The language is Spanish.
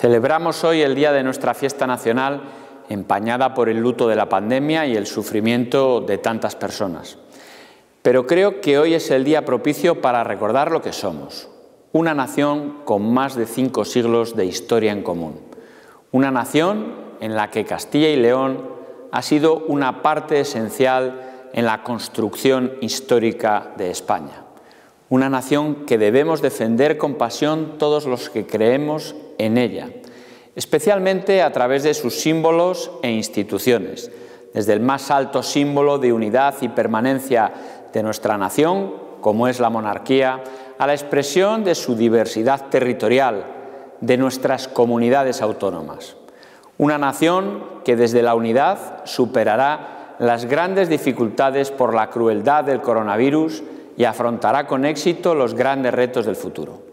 Celebramos hoy el día de nuestra fiesta nacional empañada por el luto de la pandemia y el sufrimiento de tantas personas. Pero creo que hoy es el día propicio para recordar lo que somos, una nación con más de cinco siglos de historia en común, una nación en la que Castilla y León ha sido una parte esencial en la construcción histórica de España, una nación que debemos defender con pasión todos los que creemos en ella, especialmente a través de sus símbolos e instituciones, desde el más alto símbolo de unidad y permanencia de nuestra nación, como es la monarquía, a la expresión de su diversidad territorial, de nuestras comunidades autónomas. Una nación que desde la unidad superará las grandes dificultades por la crueldad del coronavirus y afrontará con éxito los grandes retos del futuro.